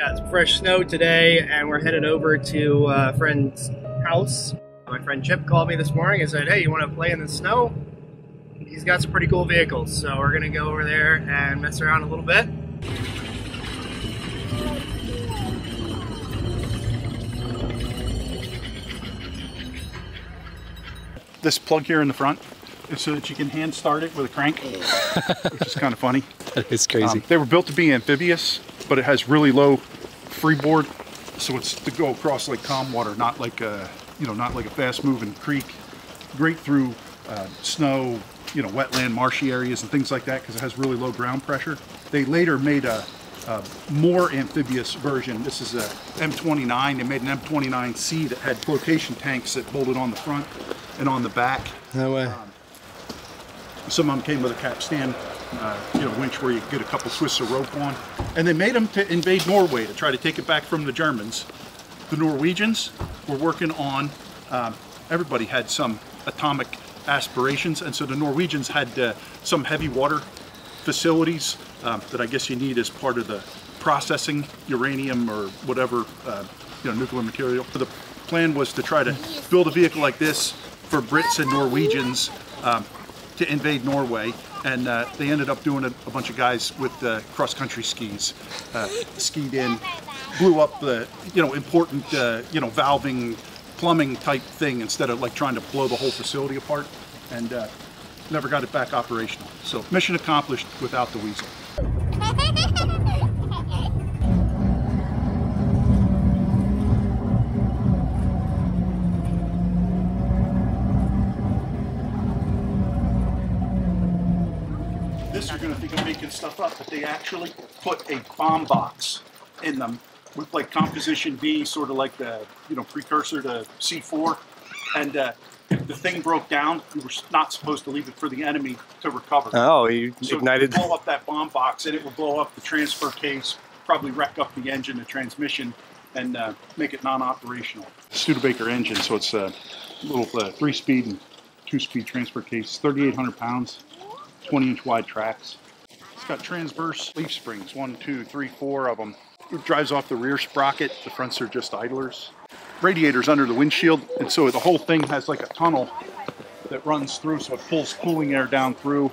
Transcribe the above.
got some fresh snow today, and we're headed over to a friend's house. My friend Chip called me this morning and said, "Hey, you want to play in the snow?" He's got some pretty cool vehicles, so we're gonna go over there and mess around a little bit. This plug here in the front is so that you can hand start it with a crank, which is kind of funny. It's crazy. Um, they were built to be amphibious, but it has really low freeboard, so it's to go across like calm water, not like a you know not like a fast moving creek. Great through uh, snow, you know, wetland, marshy areas and things like that because it has really low ground pressure. They later made a, a more amphibious version. This is a M29. They made an M29C that had flotation tanks that bolted on the front and on the back. no way. Some of them came with a capstan, uh, you know, winch where you get a couple twists of rope on. And they made them to invade Norway to try to take it back from the Germans. The Norwegians were working on, um, everybody had some atomic aspirations, and so the Norwegians had uh, some heavy water facilities um, that I guess you need as part of the processing uranium or whatever, uh, you know, nuclear material. So the plan was to try to build a vehicle like this for Brits and Norwegians um, to invade Norway, and uh, they ended up doing it. A bunch of guys with uh, cross-country skis uh, skied in, blew up the you know important uh, you know valving, plumbing type thing instead of like trying to blow the whole facility apart, and uh, never got it back operational. So mission accomplished without the weasel. Making stuff up, but they actually put a bomb box in them with like composition B, sort of like the you know precursor to C4, and uh, if the thing broke down, you were not supposed to leave it for the enemy to recover. Oh, you So ignited. blow up that bomb box, and it will blow up the transfer case, probably wreck up the engine, the transmission, and uh, make it non-operational. Studebaker engine, so it's a little uh, three-speed and two-speed transfer case, 3,800 pounds, 20-inch wide tracks. It's got transverse leaf springs, one, two, three, four of them. It drives off the rear sprocket. The fronts are just idlers. Radiators under the windshield, and so the whole thing has like a tunnel that runs through, so it pulls cooling air down through.